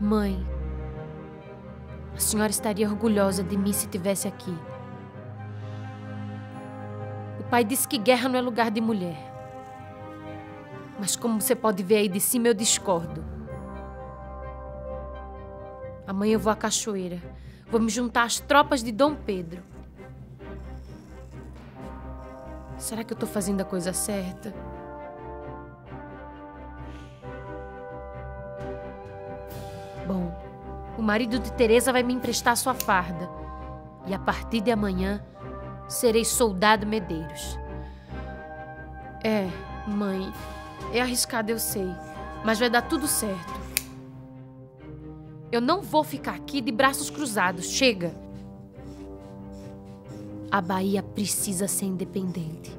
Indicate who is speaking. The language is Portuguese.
Speaker 1: Mãe, a senhora estaria orgulhosa de mim se tivesse aqui. O pai disse que guerra não é lugar de mulher. Mas como você pode ver aí de cima, eu discordo. Amanhã eu vou à cachoeira. Vou me juntar às tropas de Dom Pedro. Será que eu tô fazendo a coisa certa? Bom, o marido de Teresa vai me emprestar sua farda. E a partir de amanhã serei soldado Medeiros. É, mãe, é arriscado, eu sei, mas vai dar tudo certo. Eu não vou ficar aqui de braços cruzados. Chega! A Bahia precisa ser independente.